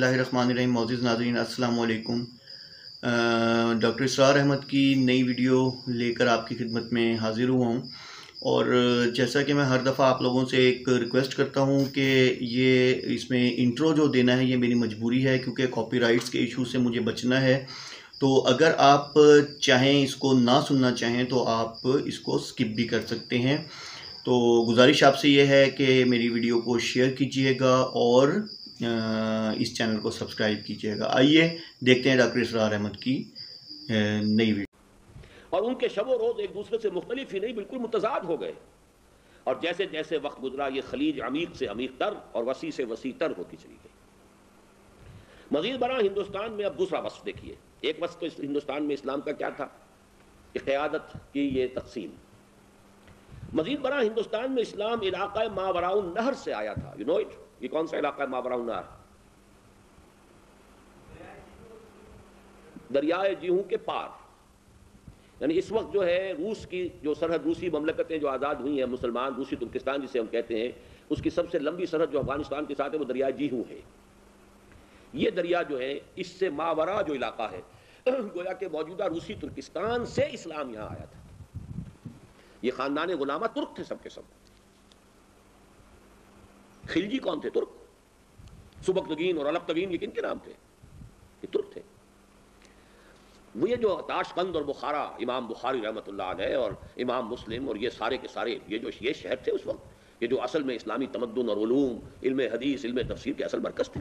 रहीम Moz नाजरीन, अस्सलाम वालेकुम डॉक्टर इसरार अहमद की नई वीडियो लेकर आपकी खिदमत में हाज़िर हुआ हूँ। और जैसा कि मैं हर दफ़ा आप लोगों से एक रिक्वेस्ट करता हूँ कि ये इसमें इंट्रो जो देना है, ये मेरी मजबूरी है, क्योंकि कॉपीराइट्स के इशू से मुझे बचना है। तो अगर आप चाहें इसको ना सुनना चाहें तो आप इसको स्किप भी कर सकते हैं। तो गुजारिश आपसे ये है कि मेरी वीडियो को शेयर कीजिएगा और इस चैनल को सब्सक्राइब कीजिएगा। आइए देखते हैं डॉक्टर इसरार अहमद की नई वीडियो। और उनके शब रोज़ एक दूसरे से मुख्तलिफ़ ही नहीं, बिल्कुल मुतजाद हो गए। और जैसे जैसे वक्त गुजरा, ये खलीज अमीक से अमीक तर और वसी से वसी तर होती चली गई। मजीद बरा हिंदुस्तान में अब दूसरा वस्फ देखिए। एक वस्फ तो हिंदुस्तान में इस्लाम का क्या था? क्यादत की ये तकसीम। मजीद बरा हिंदुस्तान में इस्लाम इलाका मावराउ नहर से आया था यू नो इट ये कौन सा इलाका है मावरा नार दरियाए जीहू के पार यानी इस वक्त जो है रूस की जो सरहद रूसी ममलकतें जो आज़ाद हुई हैं मुसलमान रूसी तुर्किस्तान जिसे हम कहते हैं उसकी सबसे लंबी सरहद जो अफ़गानिस्तान के साथ है वो दरिया जीहू है ये दरिया जो है इससे मावरा जो इलाका है गोया के मौजूदा रूसी तुर्किस्तान से इस्लाम यहाँ आया था ये खानदान गुलामा तुर्क थे सबके सब खिलजी कौन थे? तुर्क। सुबकतगीन और अलबतगीन ये किन के नाम थे? ये तुर्क थे। वो ये जो ताशकंद और बुखारा, इमाम बुखारी रहमत है और इमाम मुस्लिम और ये सारे के सारे, ये जो, ये शहर थे उस वक्त, ये जो असल में इस्लामी तमदन और उलूम, इल्म हदीस, इल्म तफसीर के असल मरकज थे।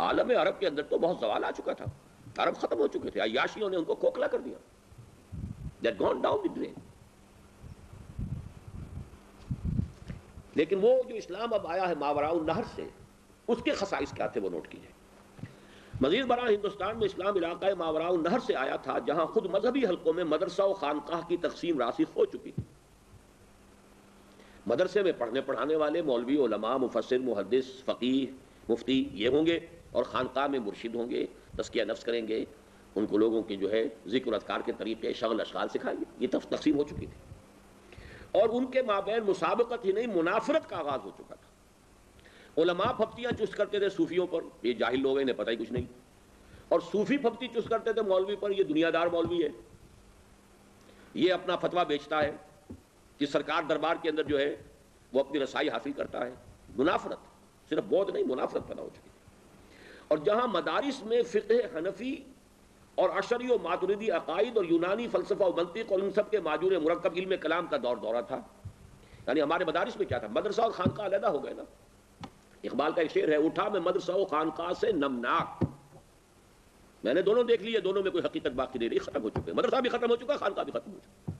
आलम अरब के अंदर तो बहुत सवाल आ चुका था। अरब खत्म हो चुके थे। अयाशियों ने उनको खोखला कर दिया। That gone down the drain लेकिन वो जो इस्लाम अब आया है मावराउ नहर से, उसके खसाइस क्या थे वो नोट कीजिए। मजीद बरा हिंदुस्तान में इस्लाम इलाका मावराउ नहर से आया था, जहाँ खुद मजहबी हलकों में मदरसा और खानकाह की तकसीम रासिक हो चुकी थी। मदरसे में पढ़ने पढ़ाने वाले मौलवी ओलमा मुफसर मुहदस फ़कीर मुफ्ती ये होंगे और खानकाह में मुर्शिद होंगे, तस्किया नफ्स करेंगे। उनको लोगों की जो है ज़िक्र अदकार के तरीके शगल अशगाल सिखाएँगे। ये तकसीम हो चुकी थी। और उनके माबेन मुसाबकत ही नहीं, मुनाफरत का आगाज़ हो चुका था। उलमा फप्तियाँ चुस्त करते थे सूफियों पर, ये जाहिल लोग इन्हें पता ही कुछ नहीं। और सूफी फप्ती चुस्त करते थे मौलवी पर, ये दुनियादार मौलवी है। ये अपना फतवा बेचता है कि सरकार दरबार के अंदर जो है, वो अपनी रसाई हासिल करता है। मुनाफरत, सिर्फ़ बौद्ध नहीं, मुनाफरत पैदा हो चुकी थी और जहाँ मदारिस में फ़िक़ हनफी और अशरी और मातुरीदी अकायद और यूनानी फ़लसफ़ा और मंतिक और उन सब के माजूर मरकब इल्म कलाम का दौर दौरा था। यानी हमारे मदारिस में क्या था? मदरसा और खानका अलहदा हो गए ना। इकबाल का एक शेर है, उठा मैं मदरसा और खानका से नमनाक। मैंने दोनों देख लिए, दोनों में कोई हकीकत बाकी नहीं रही, खत्म हो चुके मदरसा भी खत्म हो चुका खानका भी खत्म हो चुका।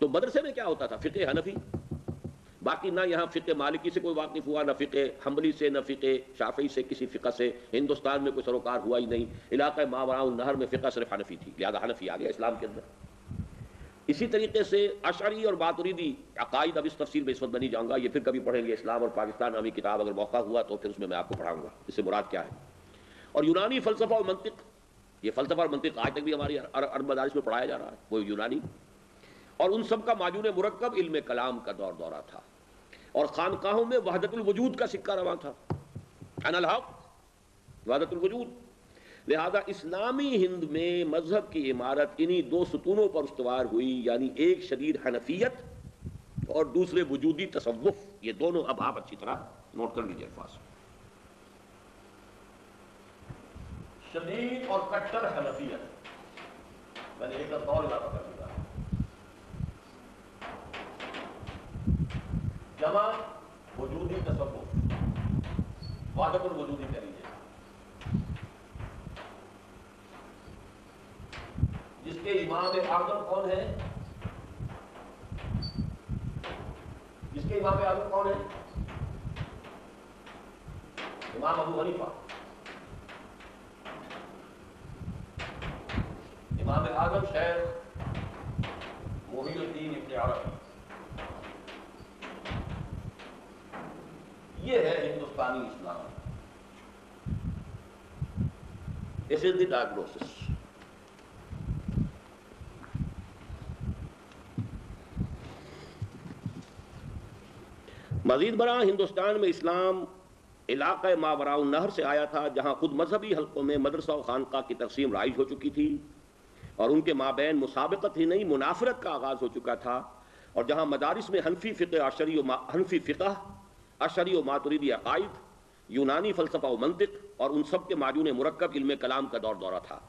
तो मदरसे में क्या होता था? फिर हनफी। बाकी ना यहाँ फ़िक मालिकी से कोई वाकिफ हुआ, ना फ़िक हमली से, न फ़िक शाफी से, किसी फ़िका से। हिंदुस्तान में कोई सरोकार हुआ ही नहीं। इलाका मावरा नहर में फ़िका सिर्फ़ हनफी थी, लिहाजा हनफी आ गया इस्लाम के अंदर। इसी तरीके से अशरी और बातुरीदी अकायद अब इस तफसील में इस वक्त बनी जाऊँगा। ये फिर कभी पढ़ेंगे इस्लाम और पाकिस्तान नामी किताब अगर मौका हुआ तो फिर उसमें मैं आपको पढ़ाऊँगा। इससे मुराद क्या है? और यूनानी फ़लसफ़ा और मंतिक, ये फ़लसफ़ा और मंतिक आज तक भी हमारी अरब मदारिस में पढ़ाया जा रहा है, वो यूनानी। और उन सब का माजून मुरक्ब इल्म कलाम का दौर दौरा था। और खानकाहों में वहदतुल वजूद का सिक्का रवा था। अनल हक, वहदतुल वजूद। लिहाजा इस्लामी हिंद में मज़हब की इमारत इन्हीं दो सतूनों पर उस्तवार हुई, यानी एक शदीद हनफियत और दूसरे वजूदी तसवुफ ये दोनों अब आप अच्छी तरह नोट कर लीजिए अल्फाज। शदीद और कट्टर हनफियत। मैंने एक और इजाफा कर दिया जमा वजूदी तस्वुफ वादतुल वजूदी कह लीजिए जिसके इमाम आज़म कौन है? जिसके इमाम आज़म कौन है? इमाम अबू हनीफा। इमाम आज़म शेख मोहिउद्दीन इब्न ये है हिंदुस्तानी इस्लाम। This is the diagnosis Majid बड़ा हिंदुस्तान में इस्लाम इलाक़ मावराउ नहर से आया था, जहाँ खुद मजहबी हलकों में मदरसा और खानका की तकसीम राइज हो चुकी थी और उनके माबेन मुसाबकत ही नहीं, मुनाफरत का आगाज़ हो चुका था और जहाँ मदारस में हनफी फ़िक अशरी हनफी फ़िका अशरी व मातुरीदी अकायद यूनानी फ़लसफ़ा व मंतिक और उन सब के माजून मरकब इल्म कलाम का दौर दौरा था।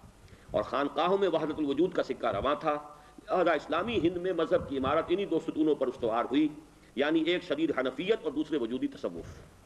और खानकाहों में वहदतुलवजूद का सिक्का रवा था। लिहाजा इस्लामी हिंद में मज़हब की इमारत इन्हीं दो सतूनों पर उसवार हुई, यानी एक शदीद हनफियत और दूसरे वजूदी तसवुफ़